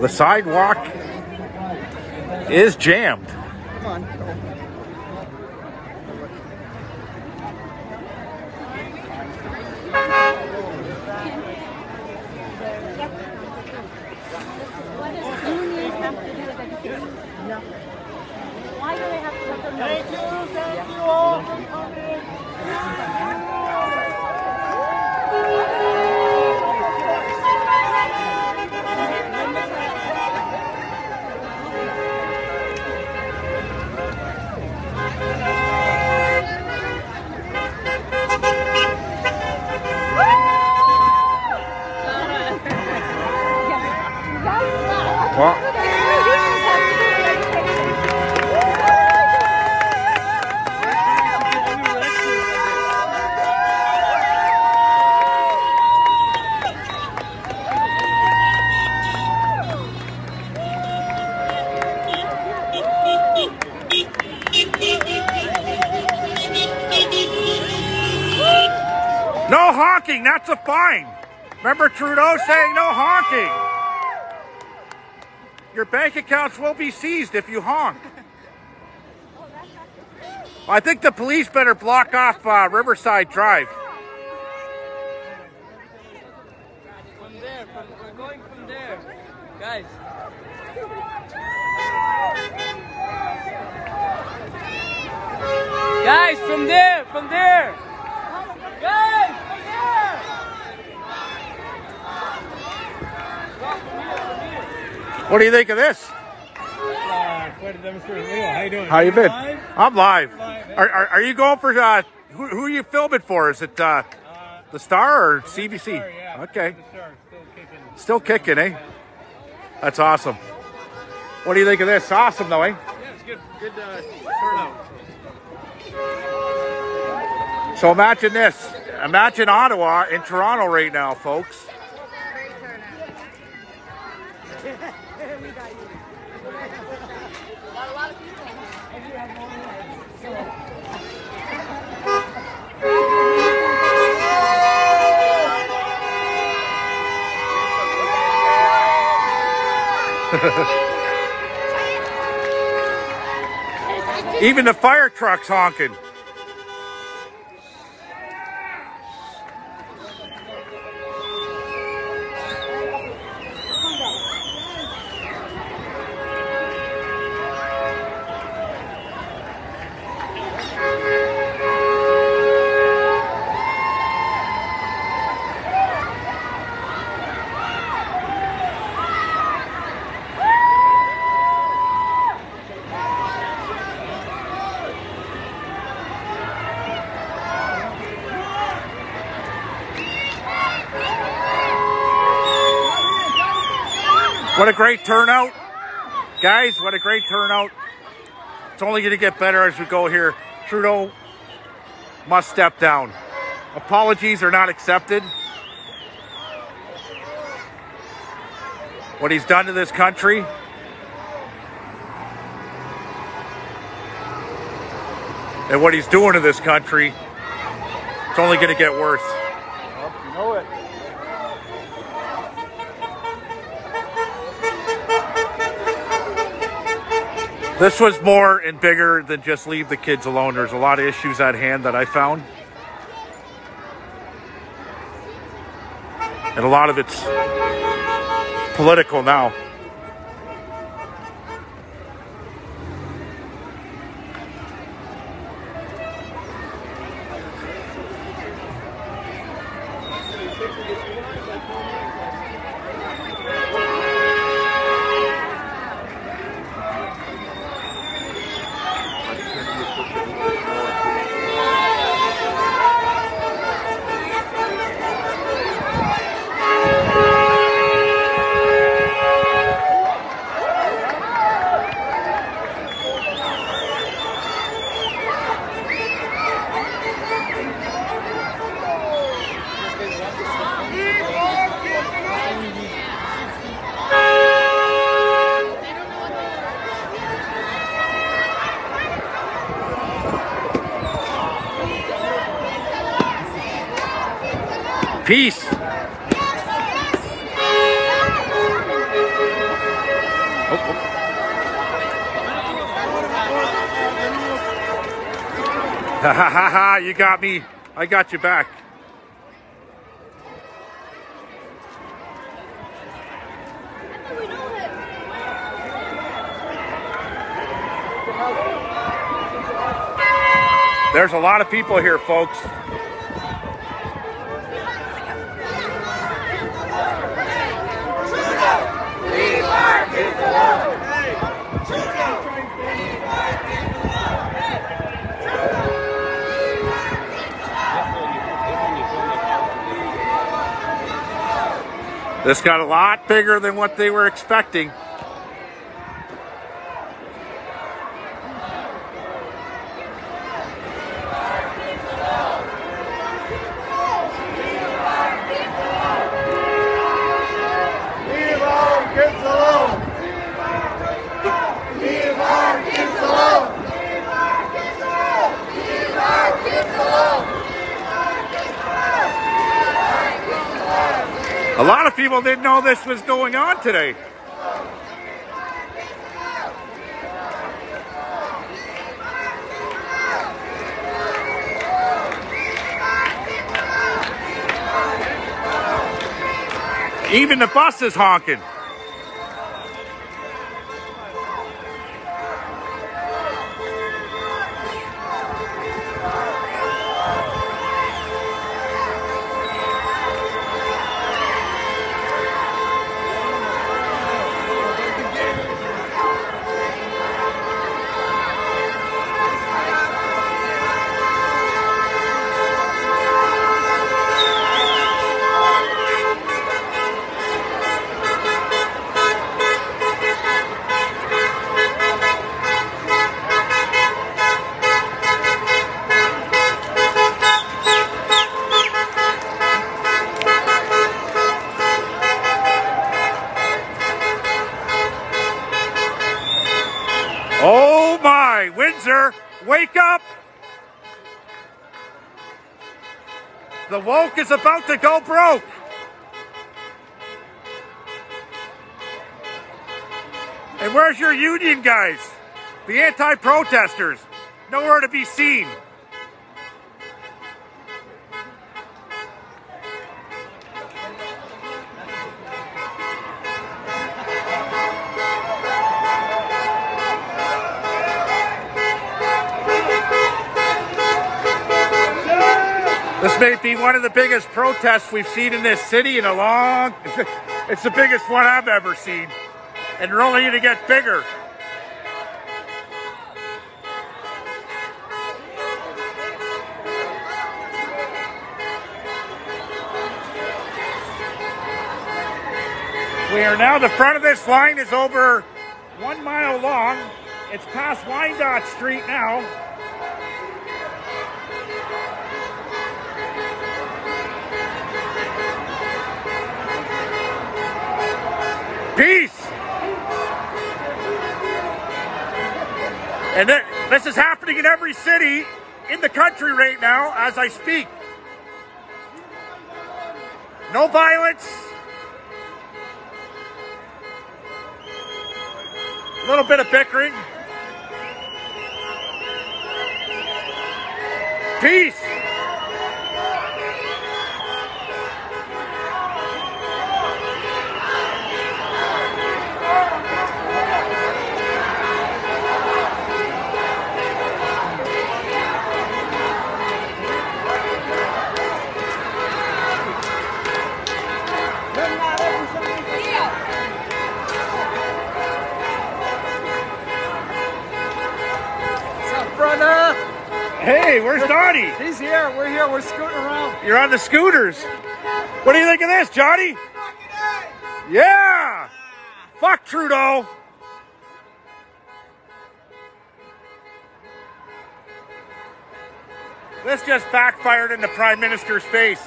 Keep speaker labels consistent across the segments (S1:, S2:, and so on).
S1: the sidewalk is jammed. Honking, that's a fine. Remember Trudeau saying no honking? Your bank accounts will be seized if you honk. I think the police better block off uh, Riverside Drive.
S2: From there, from, we're going from there. Guys. Guys, from there, from there. Guys, from there.
S1: What do you think of this?
S3: Uh, quite a demonstration. Leo, how you doing?
S1: How you been?
S3: Live?
S1: I'm live.
S3: Live, eh?
S1: Are, are, are you going for uh, who, who are you filming for? Is it uh, the Star or CBC?
S3: Star, yeah.
S1: Okay,
S3: star still kicking.
S1: still kicking, eh? That's awesome. What do you think of this? Awesome, though, eh?
S3: Yeah, it's good. Good uh, turnout.
S1: So imagine this. Imagine Ottawa in Toronto right now, folks. Even the fire truck's honking. What a great turnout. Guys, what a great turnout. It's only going to get better as we go here. Trudeau must step down. Apologies are not accepted. What he's done to this country. And what he's doing to this country, it's only going to get worse. This was more and bigger than just leave the kids alone. There's a lot of issues at hand that I found. And a lot of it's political now. You got me. I got you back. There's a lot of people here, folks. This got a lot bigger than what they were expecting.
S4: Leave our kids alone. Leave our kids alone. Leave our kids alone. Leave our kids alone.
S1: A lot of people didn't know this was going on today. Even the bus is honking. Oh my, Windsor, wake up! The woke is about to go broke. And where's your union guys? The anti protesters? Nowhere to be seen. May be one of the biggest protests we've seen in this city in a long. It's the biggest one I've ever seen, and they're only going to get bigger. We are now, the front of this line is over one mile long. It's past Wyandotte Street now. Peace. And th- this is happening in every city in the country right now as I speak. No violence. A little bit of bickering. Peace. Hey, where's Donnie?
S2: He's here. We're here. We're scooting around.
S1: You're on the scooters. What do you think of this, Johnny? Yeah. Fuck Trudeau. This just backfired in the Prime Minister's face.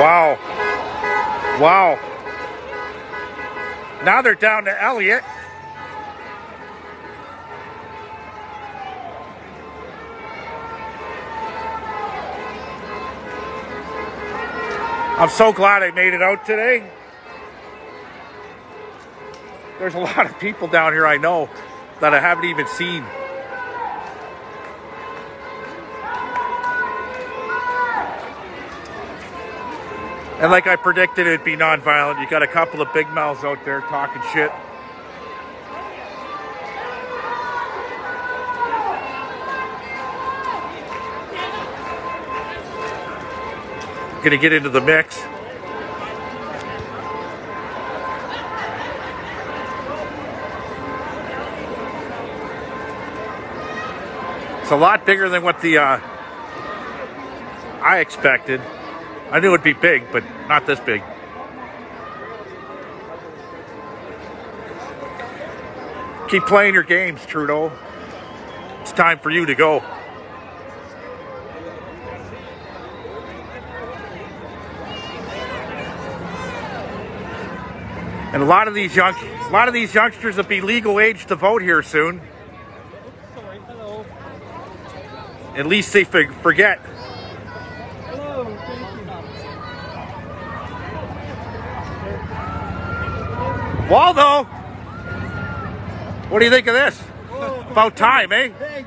S1: Wow. Wow. Now they're down to Elliott. I'm so glad I made it out today. There's a lot of people down here I know that I haven't even seen. And like I predicted, it'd be nonviolent. You got a couple of big mouths out there talking shit. Gonna get into the mix. It's a lot bigger than what the uh, I expected. I knew it'd be big, but not this big. Keep playing your games, Trudeau. It's time for you to go. And a lot of these young, a lot of these youngsters will be legal age to vote here soon. At least they forget.
S2: Hello. Thank you.
S1: Waldo, what do you think of this? About time, eh?
S3: Hey.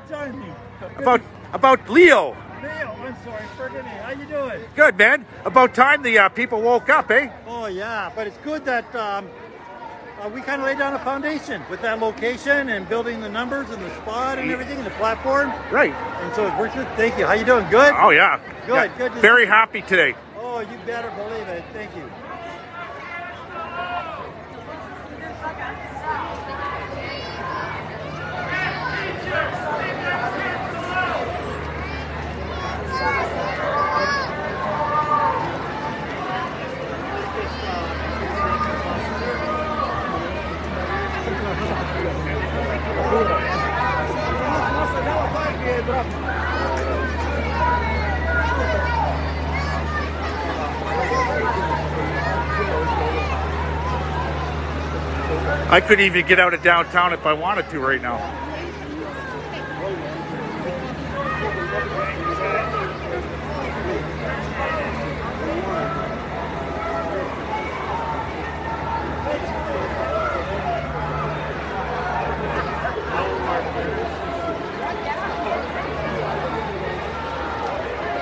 S1: About about Leo.
S3: Leo, I'm sorry. Forgive me. How you doing?
S1: Good man. About time the uh, people woke up, eh?
S5: Oh yeah, but it's good that um, uh, we kind of laid down a foundation with that location and building the numbers and the spot and everything and the platform,
S1: Right.
S5: and so it works good. Thank you. How you doing? Good.
S1: Oh yeah.
S5: Good,
S1: Yeah.
S5: good to
S1: Very happy today.
S5: Oh, you better believe it. Thank you.
S1: I couldn't even get out of downtown if I wanted to right now.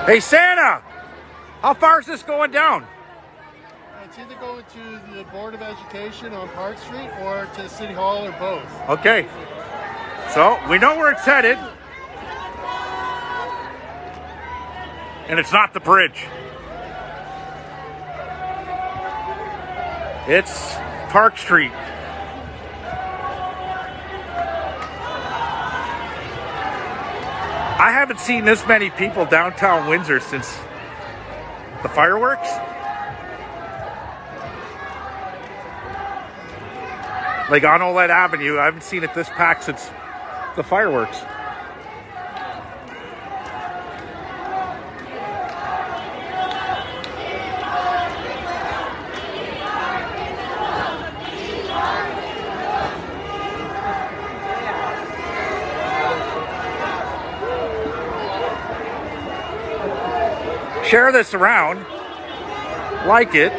S1: Hey Santa, how far is this going down?
S6: It's either going to the Board of Education on Park Street or to City Hall or both.
S1: Okay. So we know where it's headed. And it's not the bridge. It's Park Street. I haven't seen this many people downtown Windsor since the fireworks. Like on Ouellette Avenue, I haven't seen it this packed since the fireworks. Share this around, like it,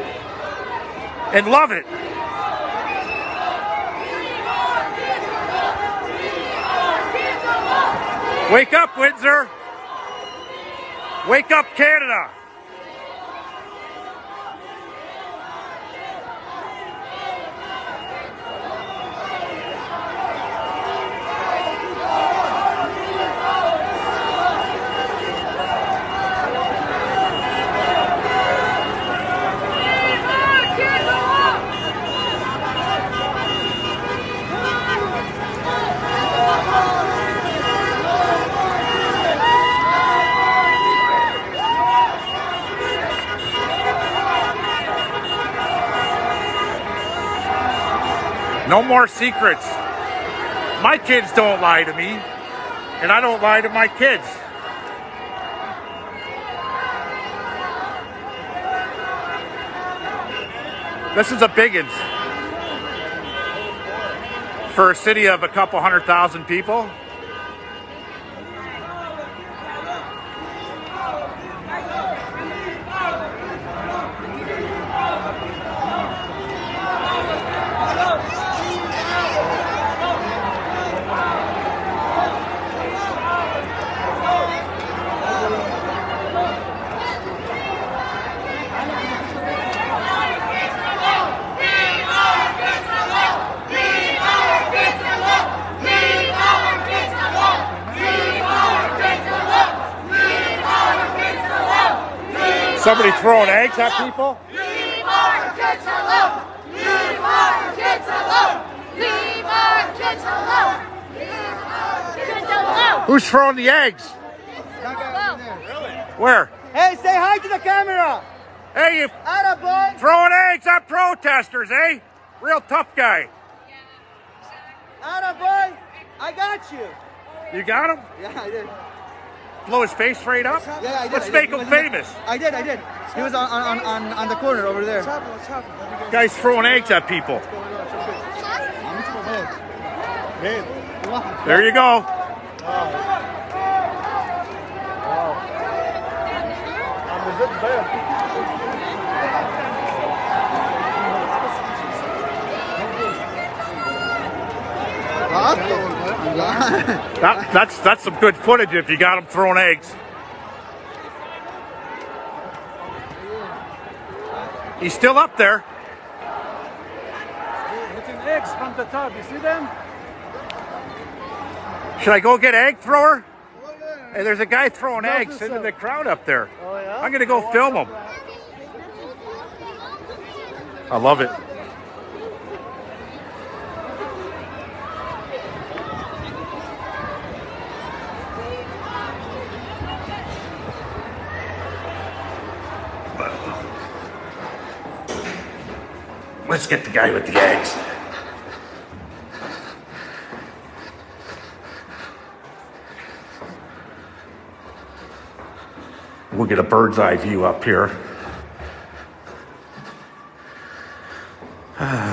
S1: and love it. Wake up, Windsor. Wake up, Canada. No more secrets. My kids don't lie to me, and I don't lie to my kids. This is a biggins for a city of a couple hundred thousand people. Somebody throwing eggs at people?
S7: Leave our kids alone! Leave our kids alone! Leave our kids alone! Leave our kids alone!
S1: Who's throwing the eggs? Where?
S5: Hey, say hi to the camera.
S1: Hey, you
S5: Atta boy.
S1: throwing eggs at protesters, eh? Real tough guy.
S5: Atta boy. I got you.
S1: You got him?
S5: Yeah, I did.
S1: Blow his face right up?
S5: Yeah, I did.
S1: Let's
S5: I did.
S1: make him famous.
S5: I did, I did. He was on on, on, on the corner over there.
S1: Guy's throwing eggs at people. There you go. That, that's that's some good footage if you got him throwing eggs. He's still up there.
S3: Hitting eggs from the top. You see them?
S1: Should I go get egg thrower? Oh, hey, there's a guy throwing eggs into the crowd up there.
S3: Oh, yeah?
S1: I'm gonna go film him. I love it. Let's get the guy with the eggs. We'll get a bird's eye view up here. Ah.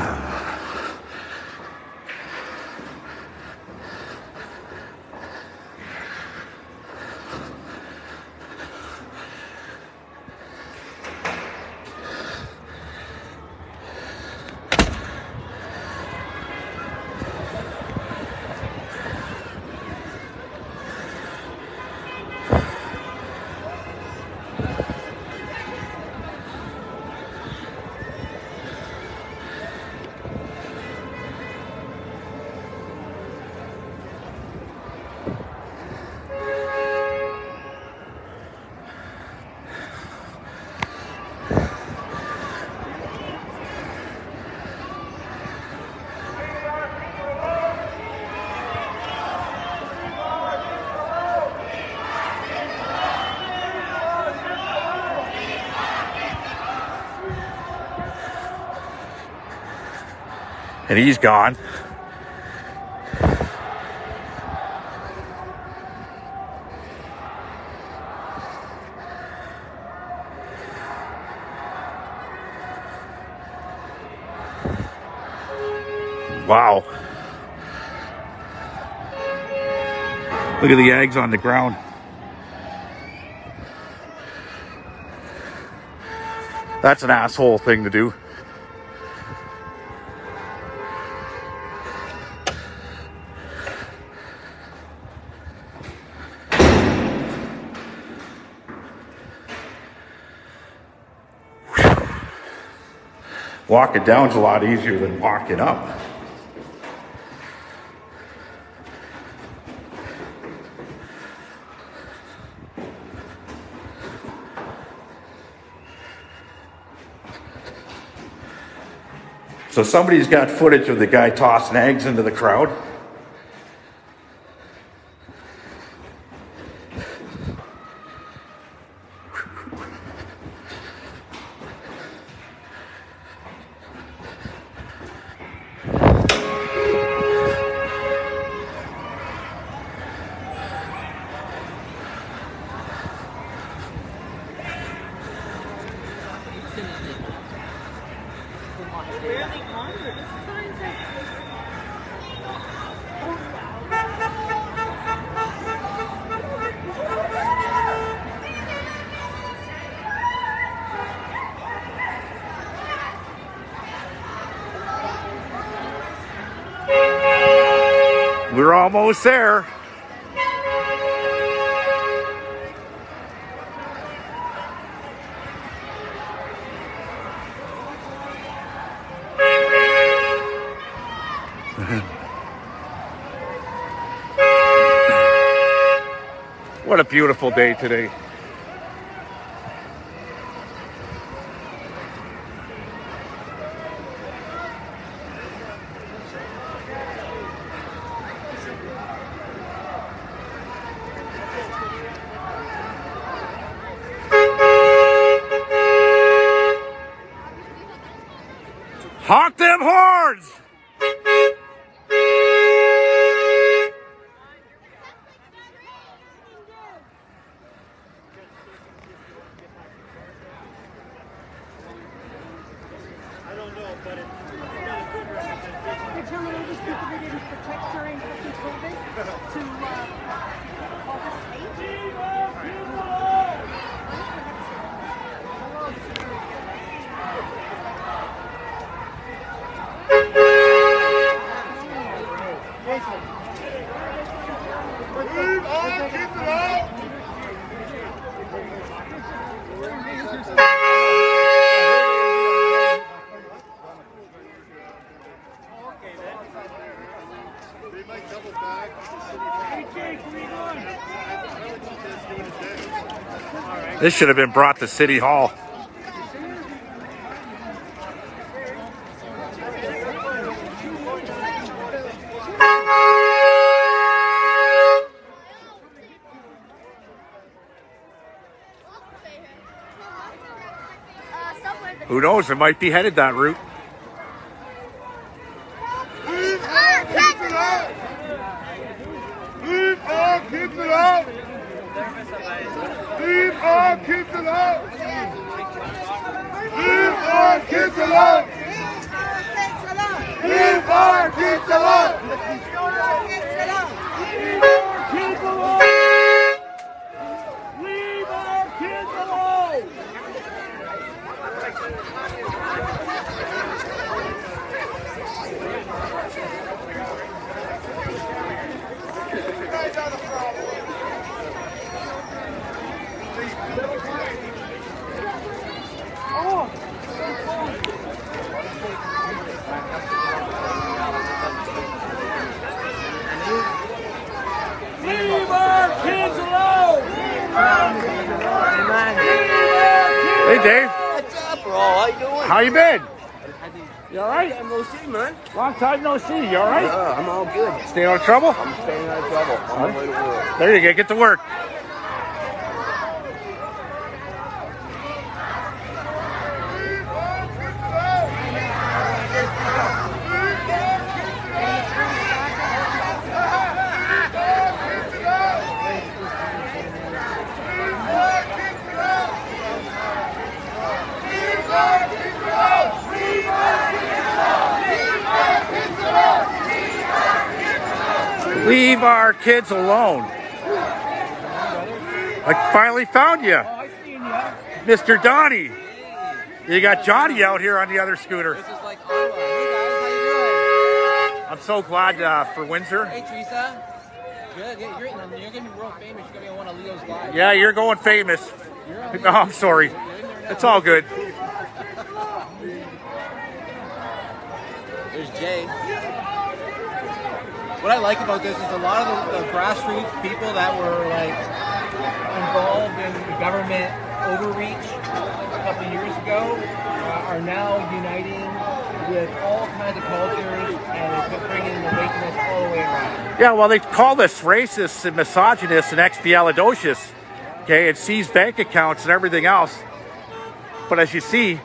S1: And he's gone. Wow. Look at the eggs on the ground. That's an asshole thing to do. Walking down's a lot easier than walking up. So somebody's got footage of the guy tossing eggs into the crowd. Almost there. what a beautiful day today. Honk them horns!
S5: I don't know, but it's
S8: You're telling all these people they didn't protect during fucking COVID to uh, all the state?
S6: They might double back the city hall.
S1: This should have been brought to City Hall. Who knows? It might be headed that route.
S4: Ah, kids alone!
S6: Leave our kids alone! Leave our kids alone! Leave our kids alone! Leave our kids alone!
S3: Leave our kids alone! Leave our kids alone!
S1: Hey, Dave.
S2: What's up, bro? How you doing?
S1: How you been?
S2: You all right? I'm OC, man.
S1: Long time no see. You all right?
S2: Uh, I'm all good.
S1: Staying out of trouble?
S2: I'm staying out of trouble. On my way to work.
S1: There you go. Get to work. Leave our kids alone. I finally found you,
S3: I seen ya.
S1: Mr. Donnie. You got Johnny out here on the other scooter.
S2: This is like Ottawa. Hey guys, how
S1: I'm so glad uh, for Windsor.
S2: Hey Teresa. Good. Yeah, you're, you're gonna be world famous. You're gonna be on one of Leo's lives.
S1: Yeah, you're going famous.
S2: You're
S1: No, I'm sorry.
S2: You're in there now.
S1: It's all good.
S2: There's Jay. What I like about this is a lot of the, the grassroots people that were like involved in the government overreach a couple years ago uh, are now uniting with all kinds of cultures and it's bringing the awakeness all the way around.
S1: Yeah, well, they call this racist and misogynist and expialidocious, okay, and seize bank accounts and everything else. But as you see,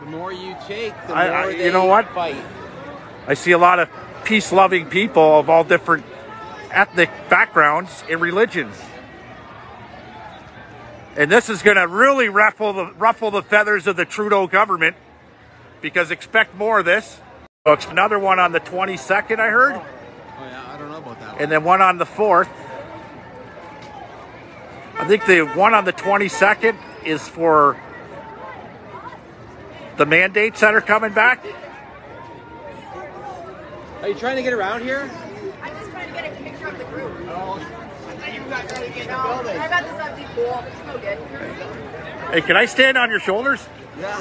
S2: The more you take, the
S1: I-
S2: more
S1: I- you
S2: they
S1: know what?
S2: fight.
S1: I see a lot of peace loving people of all different ethnic backgrounds and religions. And this is going to really ruffle the, ruffle the feathers of the Trudeau government because expect more of this. It's another one on the 22nd, I heard,
S2: Oh yeah, I don't know about that.
S1: and then one on the 4th. I think the one on the 22nd is for the mandates that are coming back.
S2: Are you trying to get around here?
S4: I'm just trying to get a picture of the group. I got this empty pool. It's no good.
S1: Hey, can I stand on your shoulders?
S2: Yeah.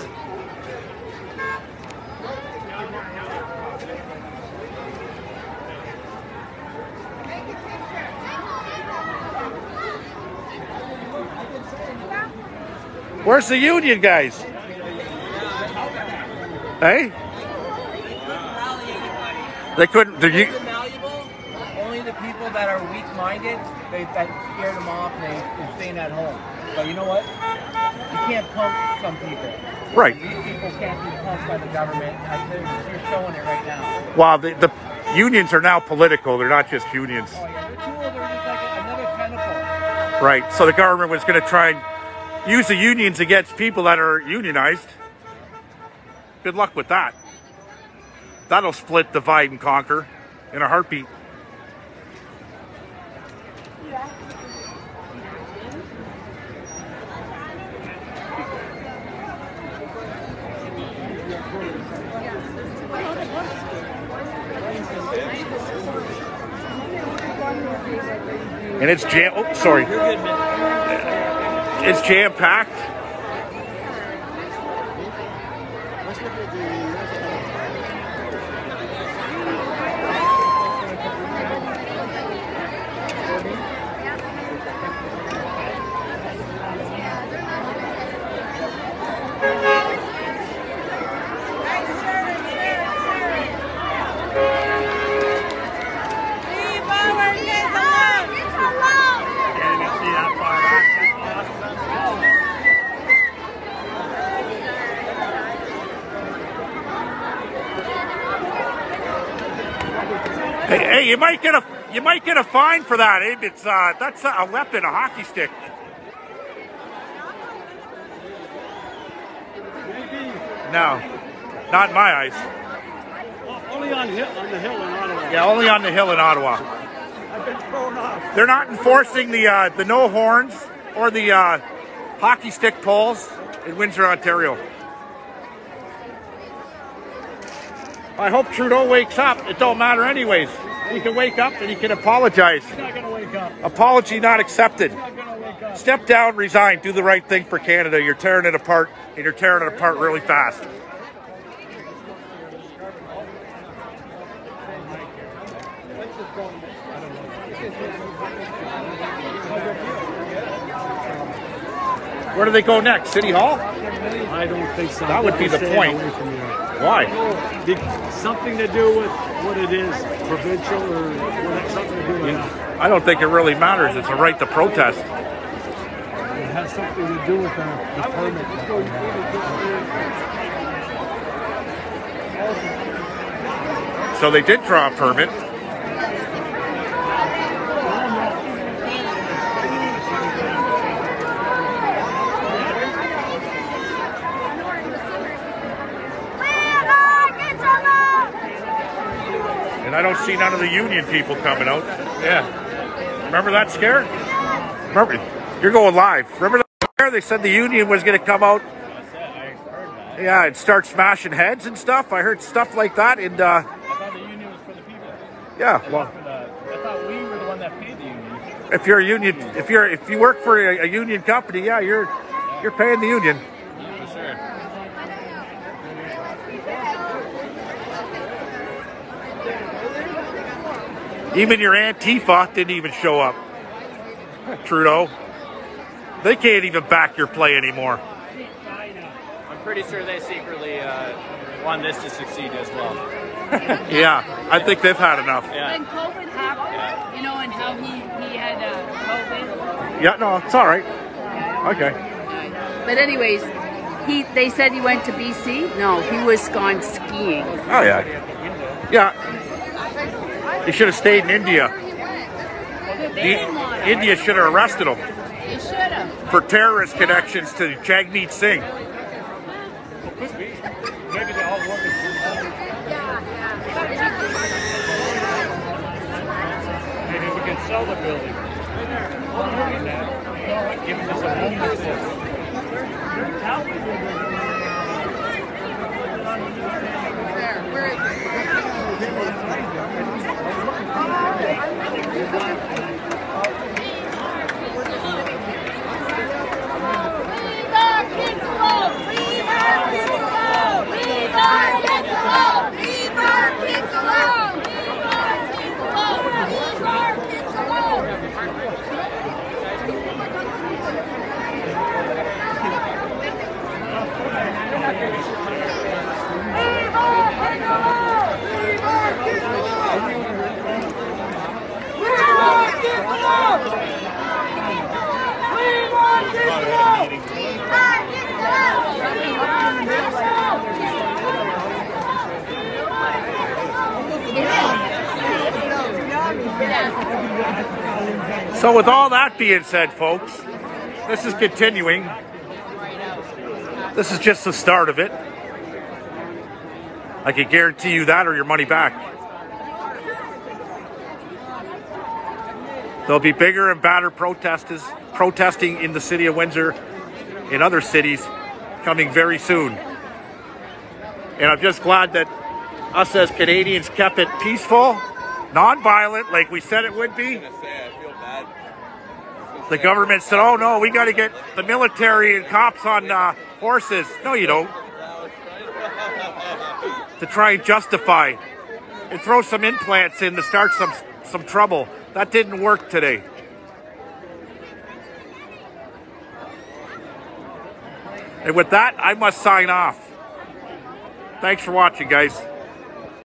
S1: Where's the union guys? Hey? They couldn't. The, u-
S2: malleable. Only the people that are weak-minded, they, that scared them off and they, they're staying at home. But you know what? You can't pump some people.
S1: right.
S2: These people can't be pumped by the government. You're showing it right now.
S1: Well, the, the unions are now political. They're not just unions.
S2: Oh yeah, they're just like.
S1: Right. So the government was going to try and use the unions against people that are unionized. Good luck with that. That'll split, divide, and conquer in a heartbeat. And it's jam. Oh, sorry. It's jam packed. You might get a you might get a fine for that. Abe. It's uh, that's a weapon, a hockey stick. No, not in my eyes.
S3: Only on, hill, on the hill in Ottawa.
S1: Yeah, only on the hill in Ottawa.
S3: I've been thrown off.
S1: They're not enforcing the uh, the no horns or the uh, hockey stick poles in Windsor, Ontario. I hope Trudeau wakes up. It don't matter anyways. He can wake up and he can apologize.
S3: He's not going to wake up.
S1: Apology not accepted.
S3: He's not going to wake up.
S1: Step down, resign, do the right thing for Canada. You're tearing it apart, and you're tearing it apart really fast. Where do they go next? City Hall?
S3: I don't think so.
S1: That would be the
S3: Stay
S1: point.
S3: Away from here.
S1: Why?
S3: Did something to do with what it is, provincial or what, something to do with that?
S1: I don't think it really matters. It's a right to protest.
S3: It has something to do with the, the permit. that we have.
S1: So they did draw a permit. And I don't see none of the union people coming out. Yeah. Remember that scare? Remember, you're going live. Remember that scare? They said the union was going to come out. Yeah, and start smashing heads and stuff. I heard stuff like that. And uh,
S2: I thought the union was for the people.
S1: yeah, well,
S2: I thought we were the one that paid the union.
S1: if you're a union, if you're if you work for a, a union company, yeah, you're you're paying the union. Even your Antifa didn't even show up. Trudeau, they can't even back your play anymore.
S9: I'm pretty sure they secretly uh, want this to succeed as well.
S1: Yeah, I think they've had enough.
S9: Yeah.
S10: When COVID happened, you know, and how he, he had uh, COVID.
S1: Yeah, no, it's all right. Okay.
S10: But anyways, he they said he went to BC. No, he was gone skiing.
S1: Oh yeah. Yeah. He should have stayed in India.
S10: They
S1: He-
S10: didn't want him.
S1: India should have arrested him
S10: They should have.
S1: for terrorist connections to Jagmeet Singh.
S3: Maybe they all work Maybe we can sell the building. And that, Give them some homeless.
S4: Leave our kids alone!
S1: So with all that being said, folks, this is continuing. This is just the start of it. I can guarantee you that or your money back. There'll be bigger and badder protesters protesting in the city of Windsor, in other cities, coming very soon. And I'm just glad that us as Canadians kept it peaceful, non-violent, like we said it would be. The government said, "Oh no, we got to get the military and cops on uh, horses." No, you don't. to try and justify and throw some implants in to start some some trouble. That didn't work today. And with that, I must sign off. Thanks for watching, guys.